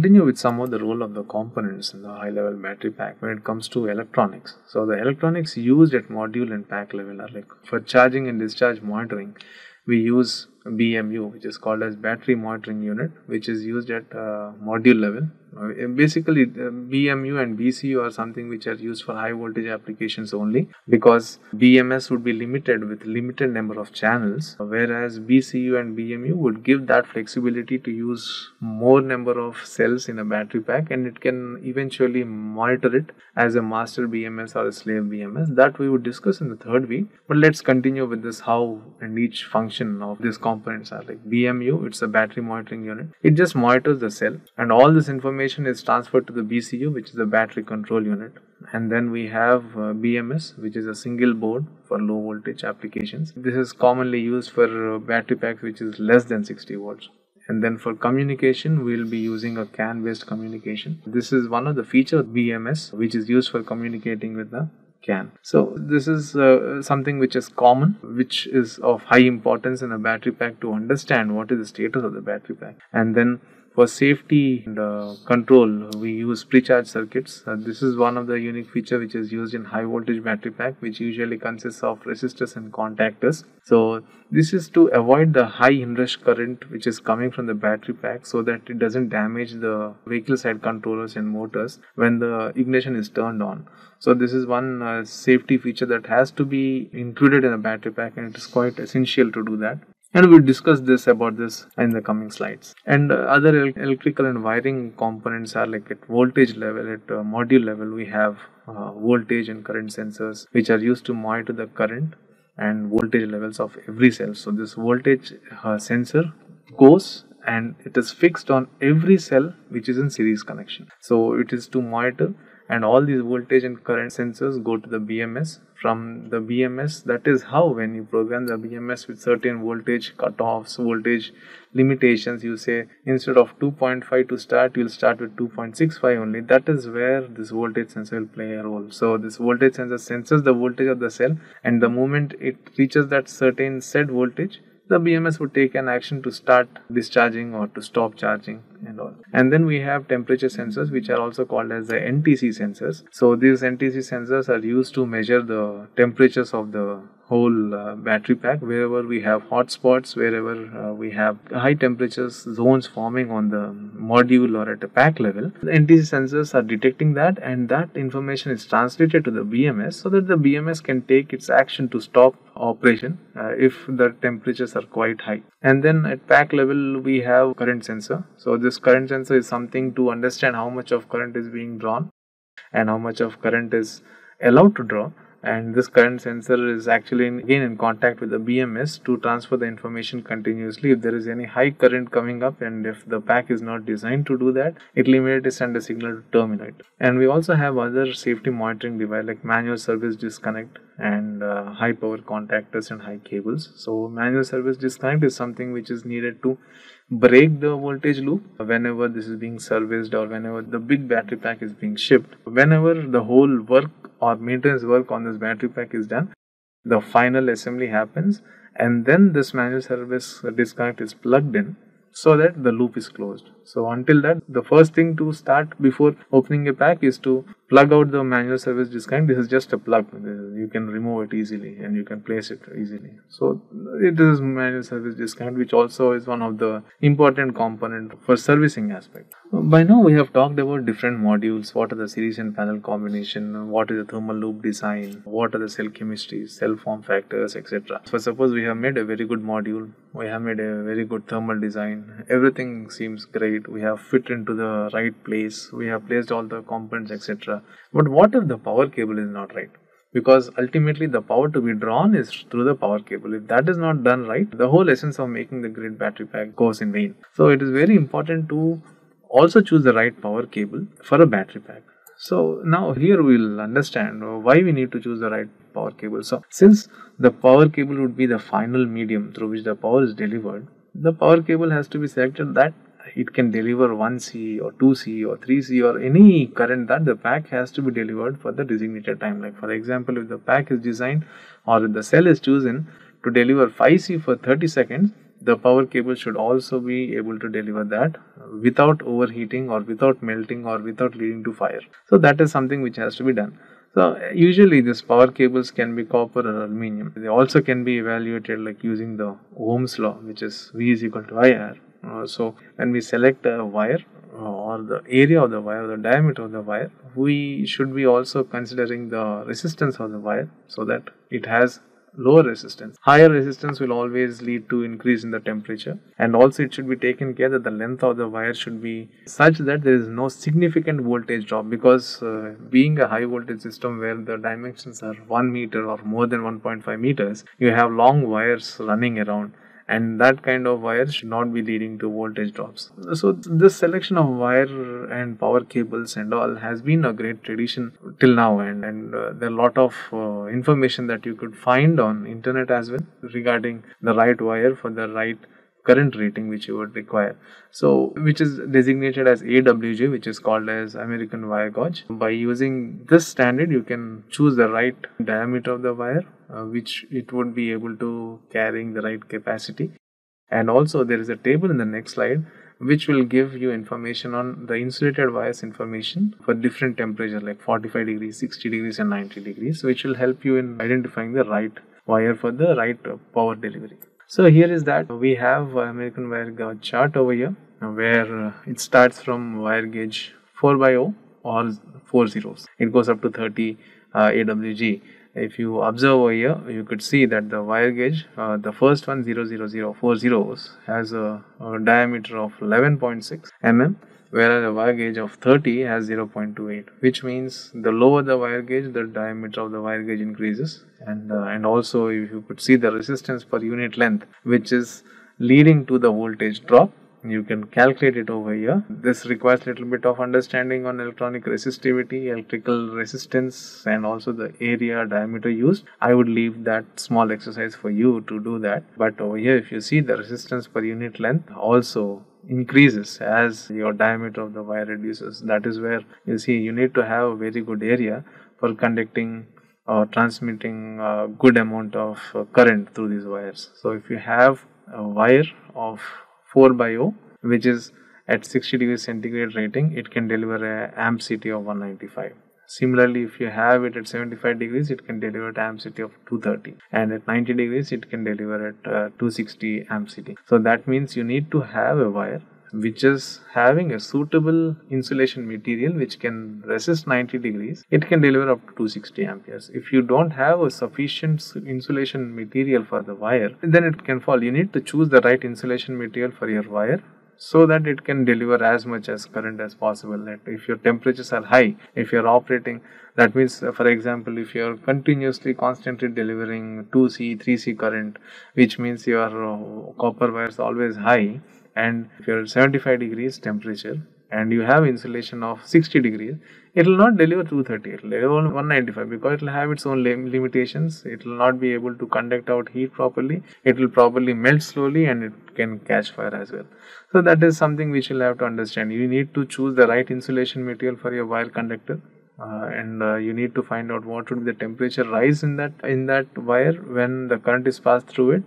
continue with some of the role of the components in the high level battery pack when it comes to electronics. So the electronics used at module and pack level are like for charging and discharge monitoring, we use BMU, which is called as battery monitoring unit, which is used at uh, module level. Uh, basically, uh, BMU and BCU are something which are used for high voltage applications only because BMS would be limited with limited number of channels, whereas BCU and BMU would give that flexibility to use more number of cells in a battery pack and it can eventually monitor it as a master BMS or a slave BMS. That we would discuss in the third week. But let's continue with this how and each function of this components are like BMU, it's a battery monitoring unit. It just monitors the cell and all this information is transferred to the BCU, which is the battery control unit. And then we have uh, BMS, which is a single board for low voltage applications. This is commonly used for uh, battery packs which is less than 60 volts and then for communication we'll be using a CAN based communication. This is one of the feature of BMS which is used for communicating with the CAN. So this is uh, something which is common, which is of high importance in a battery pack to understand what is the status of the battery pack. And then for safety and uh, control, we use pre-charge circuits. Uh, this is one of the unique feature which is used in high voltage battery pack, which usually consists of resistors and contactors. So this is to avoid the high inrush current which is coming from the battery pack, so that it doesn't damage the vehicle side controllers and motors when the ignition is turned on. So this is one uh, safety feature that has to be included in a battery pack, and it is quite essential to do that and we'll discuss this about this in the coming slides. And uh, other el- electrical and wiring components are like at voltage level at uh, module level we have uh, voltage and current sensors which are used to monitor the current and voltage levels of every cell. So this voltage uh, sensor goes and it is fixed on every cell which is in series connection. So it is to monitor and all these voltage and current sensors go to the BMS from the BMS that is how when you program the BMS with certain voltage cutoffs voltage limitations you say instead of 2.5 to start you'll start with 2.65 only. That is where this voltage sensor will play a role. So this voltage sensor senses the voltage of the cell and the moment it reaches that certain set voltage the BMS would take an action to start discharging or to stop charging and all. And then we have temperature sensors, which are also called as the NTC sensors. So these NTC sensors are used to measure the temperatures of the whole uh, battery pack wherever we have hot spots wherever uh, we have high temperatures zones forming on the module or at a pack level the ntc sensors are detecting that and that information is translated to the bms so that the bms can take its action to stop operation uh, if the temperatures are quite high. And then at pack level we have current sensor. So this current sensor is something to understand how much of current is being drawn and how much of current is allowed to draw and this current sensor is actually in, again in contact with the BMS to transfer the information continuously. If there is any high current coming up and if the pack is not designed to do that it will immediately send a signal to terminate. And we also have other safety monitoring device like manual service disconnect and uh, high power contactors and high cables. So manual service disconnect is something which is needed to break the voltage loop whenever this is being serviced or whenever the big battery pack is being shipped. Whenever the whole work or maintenance work on this battery pack is done the final assembly happens and then this manual service disconnect is plugged in so that the loop is closed. So until that the first thing to start before opening a pack is to plug out the manual service disconnect this is just a plug. You can remove it easily and you can place it easily. So it is manual service disconnect which also is one of the important component for servicing aspect. By now we have talked about different modules. What are the series and parallel combination? What is the thermal loop design? What are the cell chemistries cell form factors etc so suppose we have made a very good module. We have made a very good thermal design everything seems great we have fit into the right place we have placed all the components etc but what if the power cable is not right? Because ultimately the power to be drawn is through the power cable. If that is not done right, the whole essence of making the grid battery pack goes in vain. So it is very important to also choose the right power cable for a battery pack. So now here we will understand why we need to choose the right power cable. So since the power cable would be the final medium through which the power is delivered, the power cable has to be selected that it can deliver 1C or 2C or 3C or any current that the pack has to be delivered for the designated time. Like for example, if the pack is designed or if the cell is chosen to deliver 5C for 30 seconds, the power cable should also be able to deliver that without overheating or without melting or without leading to fire. So that is something which has to be done. So usually these power cables can be copper or aluminum. They also can be evaluated like using the Ohm's law, which is V is equal to IR. Uh, so when we select a wire uh, or the area of the wire, the diameter of the wire, we should be also considering the resistance of the wire so that it has lower resistance. Higher resistance will always lead to increase in the temperature and also it should be taken care that the length of the wire should be such that there is no significant voltage drop because uh, being a high voltage system where the dimensions are 1 meter or more than 1.5 meters, you have long wires running around and that kind of wire should not be leading to voltage drops. So this selection of wire and power cables and all has been a great tradition till now and, and uh, there are a lot of uh, information that you could find on internet as well regarding the right wire for the right current rating which you would require. So which is designated as awg which is called as american wire gauge. By using this standard you can choose the right diameter of the wire uh, which it would be able to carrying the right capacity. And also there is a table in the next slide which will give you information on the insulated wires information for different temperature like 45 degrees 60 degrees and 90 degrees which will help you in identifying the right wire for the right uh, power delivery so here is that we have American wire gauge chart over here where uh, it starts from wire gauge 4 by 0 or 4 zeros. It goes up to 30 uh, AWG. If you observe over here, you could see that the wire gauge, uh, the first one 000 0, 0, 4 zeros, has a, a diameter of 11.6 mm whereas a wire gauge of 30 has 0.28 which means the lower the wire gauge the diameter of the wire gauge increases. And uh, and also if you could see the resistance per unit length which is leading to the voltage drop you can calculate it over here. This requires a little bit of understanding on electronic resistivity electrical resistance and also the area diameter used. I would leave that small exercise for you to do that. But over here if you see the resistance per unit length also increases as your diameter of the wire reduces. That is where you see you need to have a very good area for conducting or transmitting a good amount of current through these wires. So if you have a wire of 4 by O which is at 60 degrees centigrade rating it can deliver a amp of 195 Similarly, if you have it at 75 degrees, it can deliver at ampacity of 230 and at 90 degrees, it can deliver at uh, 260 ampacity. So that means you need to have a wire which is having a suitable insulation material which can resist 90 degrees. It can deliver up to 260 amperes. If you don't have a sufficient insulation material for the wire then it can fall. You need to choose the right insulation material for your wire so that it can deliver as much as current as possible. That if your temperatures are high if you're operating that means uh, for example if you're continuously constantly delivering 2c 3c current which means your uh, copper wires always high and if you're 75 degrees temperature and you have insulation of 60 degrees it will not deliver 230 it will deliver 195 because it will have its own limitations. It will not be able to conduct out heat properly. It will probably melt slowly and it can catch fire as well. So that is something which you'll have to understand. You need to choose the right insulation material for your wire conductor uh, and uh, you need to find out what would be the temperature rise in that in that wire when the current is passed through it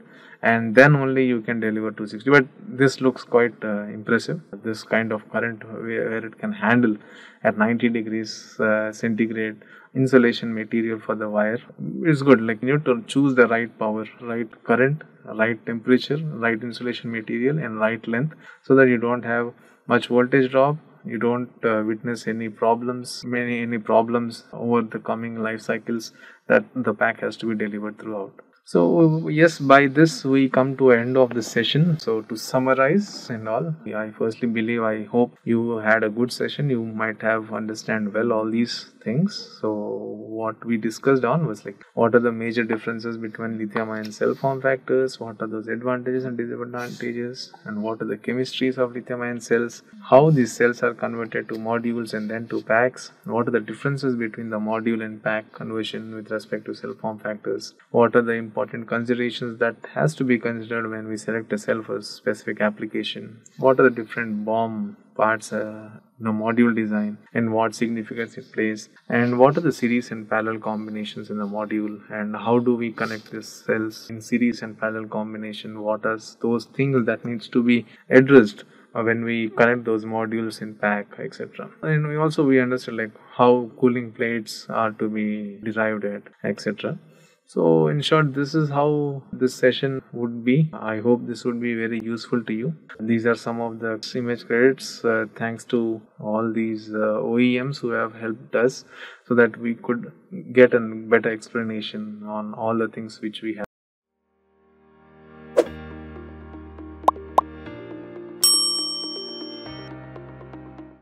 and then only you can deliver 260 but this looks quite uh, impressive. This kind of current where, it can handle at 90 degrees uh, centigrade insulation material for the wire is good. Like you need to choose the right power right current right temperature right insulation material and right length so that you don't have much voltage drop. You don't uh, witness any problems many any problems over the coming life cycles that the pack has to be delivered throughout so yes, by this we come to end of the session. So to summarize and all, I firstly believe I hope you had a good session. You might have understand well all these things. So what we discussed on was like what are the major differences between lithium ion cell form factors, what are those advantages and disadvantages, and what are the chemistries of lithium ion cells, how these cells are converted to modules and then to packs, what are the differences between the module and pack conversion with respect to cell form factors, what are the important considerations that has to be considered when we select a cell for specific application. What are the different BOM parts, uh, you know, module design, and what significance it plays, and what are the series and parallel combinations in the module, and how do we connect these cells in series and parallel combination? What are those things that needs to be addressed when we connect those modules in pack etc and we also we understand like how cooling plates are to be derived at etc so in short this is how this session would be. I hope this would be very useful to you. These are some of the image credits uh, thanks to all these uh, oems who have helped us so that we could get a better explanation on all the things which we have